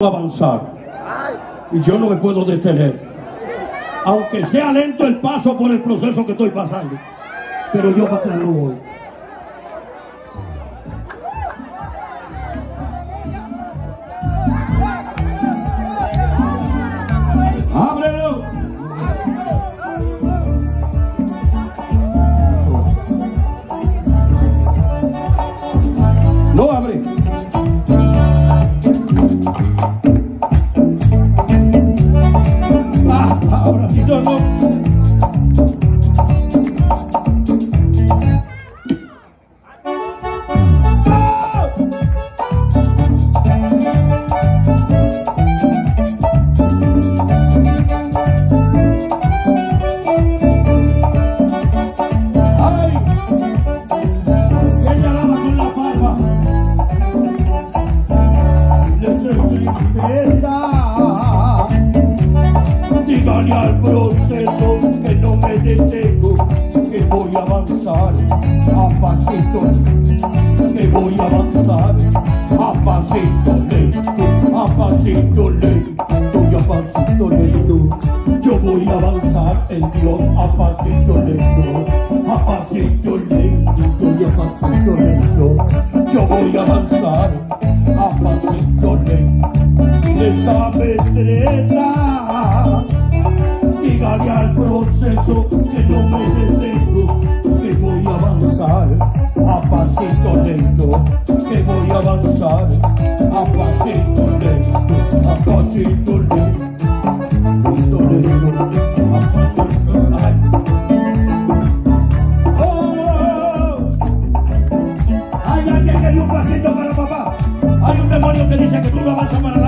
avanzar y yo no me puedo detener. Aunque sea lento el paso por el proceso que estoy pasando, pero yo para atrás no voy. Tristeza. Dígale al proceso que no me detengo, que voy a avanzar a pasito, que voy a avanzar a pasito lento, a pasito lento, y a pasito lento. Yo voy a avanzar en Dios a pasito lento, a pasito lento, y a pasito lento. Yo voy a avanzar. Esa destreza Dígale al proceso que no me detengo, que voy a avanzar a pasito lento, que voy a avanzar a pasito lento, a pasito lento, pasito lento, que dio un pasito para papá. Hay un demonio que dice que tú no avanzas para adelante.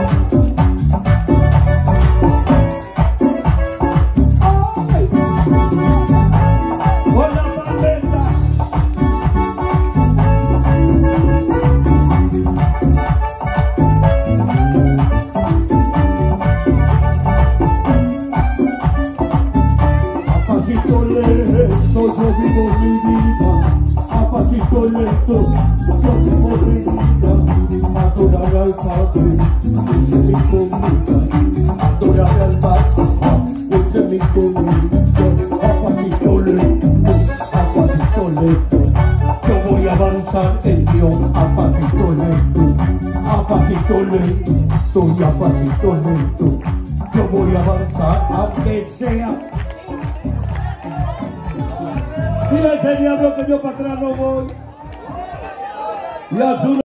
pasito lento yo vivo mi vida, a pasito lento yo mi vida, adorar al Padre, es mi comida, adorar al ese es mi comida, a pasito lento, a pasito lento, yo voy a avanzar en Dios, a pasito lento, a pasito lento. Y a pasito lento, yo voy a avanzar aunque sea Mira ese diablo que yo para atrás no voy. Y a su